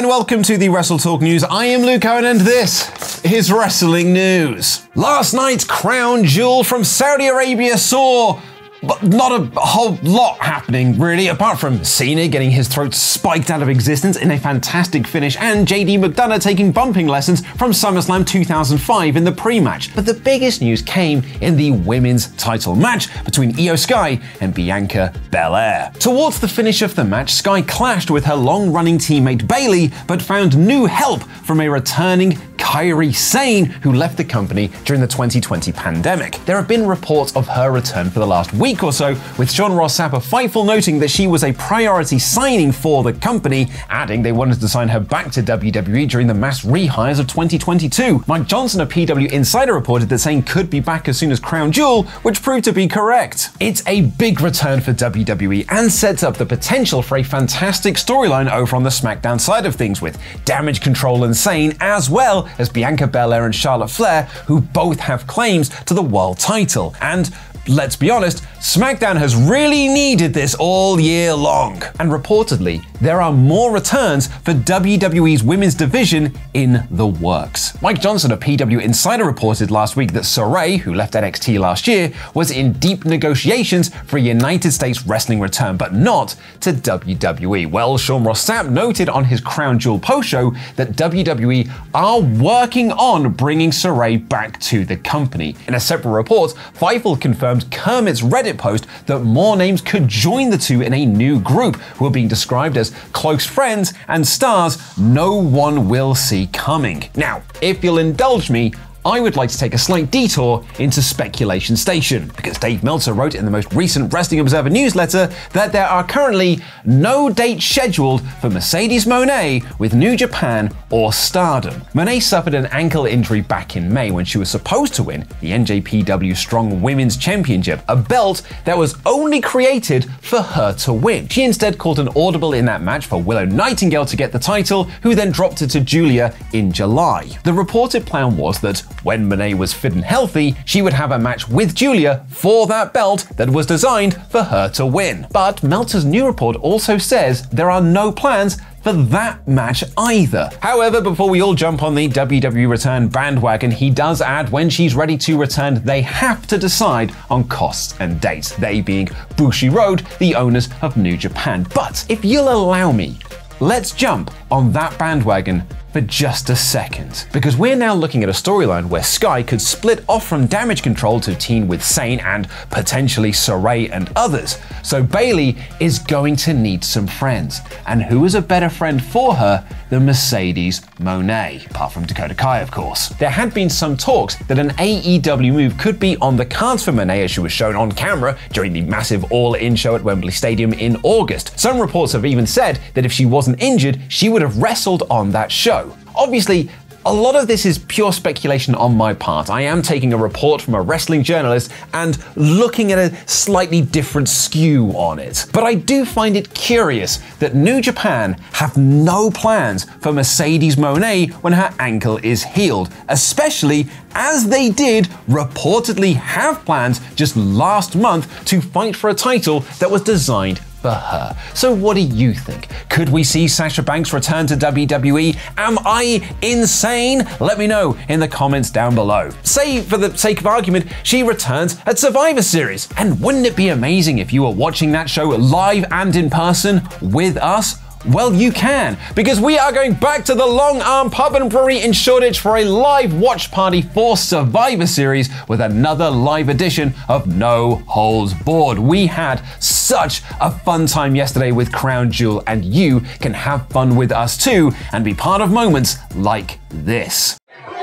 and welcome to the WrestleTalk News. I am Luke Owen, and this is Wrestling News. Last night's crown jewel from Saudi Arabia saw but not a whole lot happening, really, apart from Cena getting his throat spiked out of existence in a fantastic finish and JD McDonagh taking bumping lessons from SummerSlam 2005 in the pre match. But the biggest news came in the women's title match between Iyo Sky and Bianca Belair. Towards the finish of the match, Sky clashed with her long running teammate Bayley, but found new help from a returning Kairi Sane, who left the company during the 2020 pandemic. There have been reports of her return for the last week or so, with Sean Ross Sapp of Fightful noting that she was a priority signing for the company, adding they wanted to sign her back to WWE during the mass rehires of 2022. Mike Johnson of PW Insider reported that Sane could be back as soon as Crown Jewel, which proved to be correct. It's a big return for WWE and sets up the potential for a fantastic storyline over on the SmackDown side of things with Damage Control and Sane, as well as Bianca Belair and Charlotte Flair, who both have claims to the world title. And let's be honest, SmackDown has really needed this all year long. And reportedly, there are more returns for WWE's women's division in the works. Mike Johnson of PW Insider reported last week that Sarray, who left NXT last year, was in deep negotiations for a United States wrestling return, but not to WWE. Well, Sean Ross Sapp noted on his Crown Jewel post show that WWE are working on bringing Sarray back to the company. In a separate report, Fightful confirmed Kermit's Reddit post that more names could join the two in a new group, who are being described as close friends and stars no one will see coming. Now, if you'll indulge me, I would like to take a slight detour into Speculation Station, because Dave Meltzer wrote in the most recent Wrestling Observer newsletter that there are currently no dates scheduled for Mercedes Moné with New Japan or Stardom. Moné suffered an ankle injury back in May when she was supposed to win the NJPW Strong Women's Championship, a belt that was only created for her to win. She instead called an audible in that match for Willow Nightingale to get the title, who then dropped it to Julia in July. The reported plan was that when Moné was fit and healthy, she would have a match with Julia for that belt that was designed for her to win. But Meltzer's new report also says there are no plans for that match either. However, before we all jump on the WWE return bandwagon, he does add when she's ready to return, they have to decide on costs and dates, they being Bushiroad, the owners of New Japan. But if you'll allow me, let's jump on that bandwagon for just a second. Because we're now looking at a storyline where Sky could split off from damage control to team with Sane and potentially Sarray and others. So Bayley is going to need some friends. And who is a better friend for her than Mercedes Moné? Apart from Dakota Kai, of course. There had been some talks that an AEW move could be on the cards for Moné as she was shown on camera during the massive All In show at Wembley Stadium in August. Some reports have even said that if she wasn't injured, she would have wrestled on that show. Obviously, a lot of this is pure speculation on my part. I am taking a report from a wrestling journalist and looking at a slightly different skew on it. But I do find it curious that New Japan have no plans for Mercedes Moné when her ankle is healed, especially as they did reportedly have plans just last month to fight for a title that was designed for her. So, what do you think? Could we see Sasha Banks return to WWE? Am I insane? Let me know in the comments down below. Say, for the sake of argument, she returns at Survivor Series. And wouldn't it be amazing if you were watching that show live and in person with us? Well, you can, because we are going back to the Long Arm Pub and Brewery in Shoreditch for a live watch party for Survivor Series with another live edition of No Rolls Barred. We had such a fun time yesterday with Crown Jewel, and you can have fun with us too and be part of moments like this.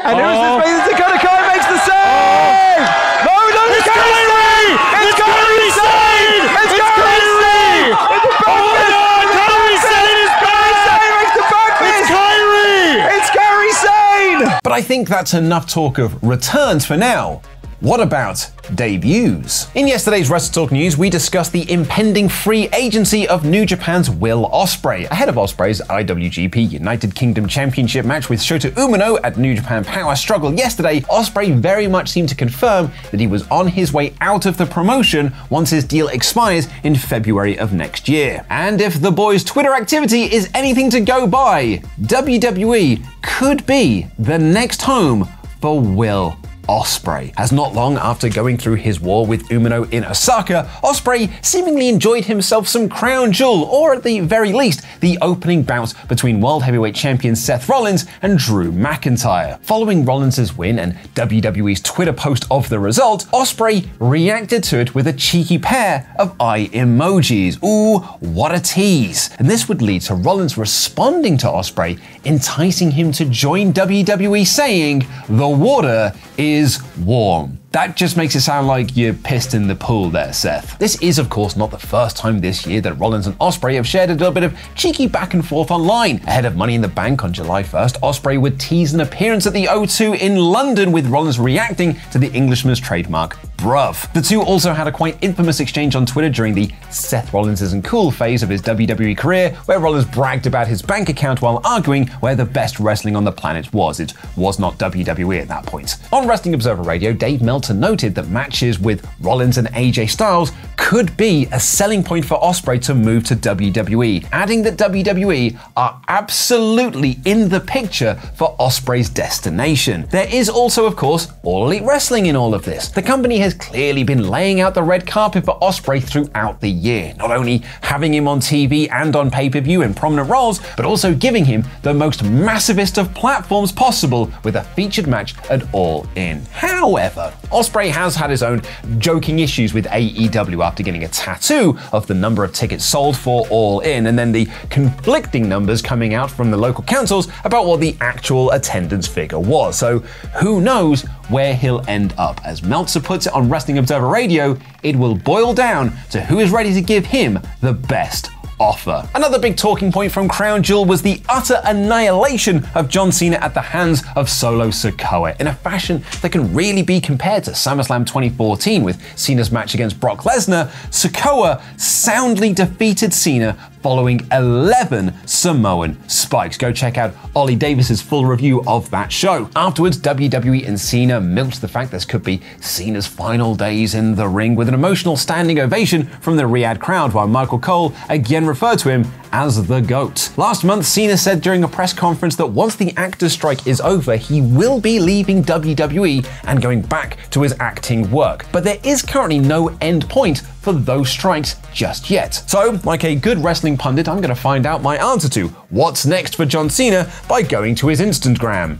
And who's this makes Dakota Kai makes the save! No, no, it's Kairi! It's Kairi Sane! It's Kairi Sane! It's the back Kairi Sane is back! It's the back It's Kairi! It's Kairi Sane! But I think that's enough talk of returns for now. What about debuts? In yesterday's WrestleTalk news, we discussed the impending free agency of New Japan's Will Ospreay ahead of Ospreay's IWGP United Kingdom Championship match with Shota Umino at New Japan Power Struggle yesterday. Ospreay very much seemed to confirm that he was on his way out of the promotion once his deal expires in February of next year. And if the boy's Twitter activity is anything to go by, WWE could be the next home for Will Ospreay. As not long after going through his war with Umino in Osaka, Ospreay seemingly enjoyed himself some crown jewel, or at the very least, the opening bout between World Heavyweight Champion Seth Rollins and Drew McIntyre. Following Rollins' win and WWE's Twitter post of the result, Ospreay reacted to it with a cheeky pair of eye emojis. Ooh, what a tease! And this would lead to Rollins responding to Ospreay, enticing him to join WWE, saying, "The water is is warm. That just makes it sound like you're pissed in the pool there, Seth. This is, of course, not the first time this year that Rollins and Ospreay have shared a little bit of cheeky back and forth online. Ahead of Money in the Bank on July 1st, Ospreay would tease an appearance at the O2 in London with Rollins reacting to the Englishman's trademark bruv. The two also had a quite infamous exchange on Twitter during the Seth Rollins isn't cool phase of his WWE career, where Rollins bragged about his bank account while arguing where the best wrestling on the planet was. It was not WWE at that point. On Wrestling Observer Radio, Dave Meltzer noted that matches with Rollins and AJ Styles could be a selling point for Ospreay to move to WWE, adding that WWE are absolutely in the picture for Ospreay's destination. There is also, of course, All Elite Wrestling in all of this. The company has clearly been laying out the red carpet for Ospreay throughout the year, not only having him on TV and on pay per view in prominent roles, but also giving him the most massivest of platforms possible with a featured match at All In. However, Ospreay has had his own joking issues with AEW after getting a tattoo of the number of tickets sold for All In, and then the conflicting numbers coming out from the local councils about what the actual attendance figure was. So who knows where he'll end up. As Meltzer puts it on Wrestling Observer Radio, it will boil down to who is ready to give him the best offer. Another big talking point from Crown Jewel was the utter annihilation of John Cena at the hands of Solo Sikoa in a fashion that can really be compared to SummerSlam 2014 with Cena's match against Brock Lesnar. Sikoa soundly defeated Cena following 11 Samoan spikes. Go check out Ollie Davis's full review of that show. Afterwards, WWE and Cena milked the fact this could be Cena's final days in the ring with an emotional standing ovation from the Riyadh crowd, while Michael Cole again referred to him as the GOAT. Last month, Cena said during a press conference that once the actor's strike is over, he will be leaving WWE and going back to his acting work. But there is currently no end point for those strikes just yet. So, like a good wrestling pundit, I'm going to find out my answer to what's next for John Cena by going to his Instagram.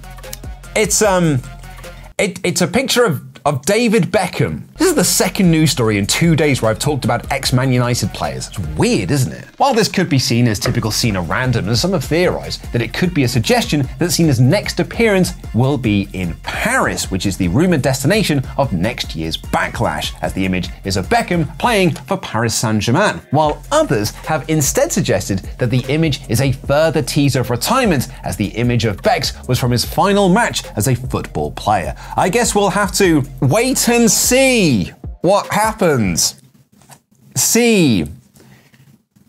It's um it, it's a picture of of David Beckham. This is the second news story in two days where I've talked about ex Man United players. It's weird, isn't it? While this could be seen as typical Cena randomness, some have theorized that it could be a suggestion that Cena's next appearance will be in Paris, which is the rumored destination of next year's Backlash, as the image is of Beckham playing for Paris Saint Germain. While others have instead suggested that the image is a further teaser of retirement, as the image of Becks was from his final match as a football player. I guess we'll have to wait and see what happens. See.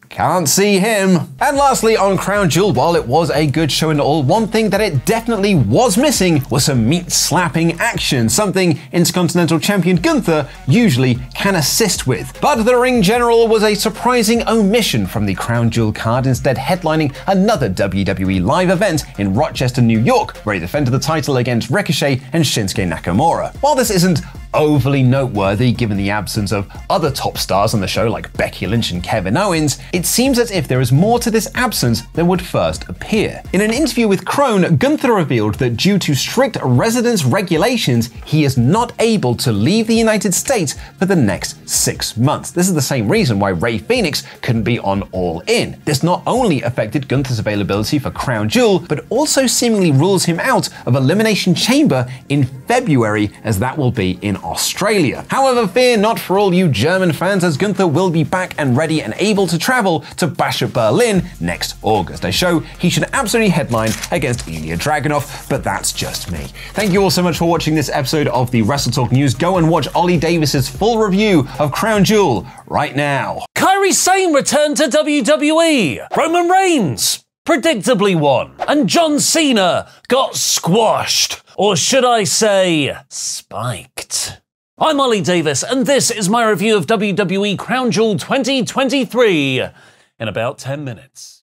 Can't see him. And lastly, on Crown Jewel, while it was a good show and all, one thing that it definitely was missing was some meat slapping action, something Intercontinental Champion Gunther usually can assist with. But the ring general was a surprising omission from the Crown Jewel card, instead headlining another WWE live event in Rochester, New York, where he defended the title against Ricochet and Shinsuke Nakamura. While this isn't overly noteworthy given the absence of other top stars on the show like Becky Lynch and Kevin Owens, it seems as if there is more to this absence than would first appear. In an interview with Krone, Gunther revealed that due to strict residence regulations, he is not able to leave the United States for the next six months. This is the same reason why Rey Fenix couldn't be on All In. This not only affected Gunther's availability for Crown Jewel, but also seemingly rules him out of Elimination Chamber in February, as that will be in Australia. However, fear not for all you German fans, as Gunther will be back and ready and able to travel to Bash at Berlin next August, a show he should absolutely headline against Ilya Dragunov, but that's just me. Thank you all so much for watching this episode of the WrestleTalk News. Go and watch Ollie Davis's full review of Crown Jewel right now. Kairi Sane returned to WWE. Roman Reigns predictably won. And John Cena got squashed. Or should I say, spiked. I'm Ollie Davis, and this is my review of WWE Crown Jewel 2023 in about 10 minutes.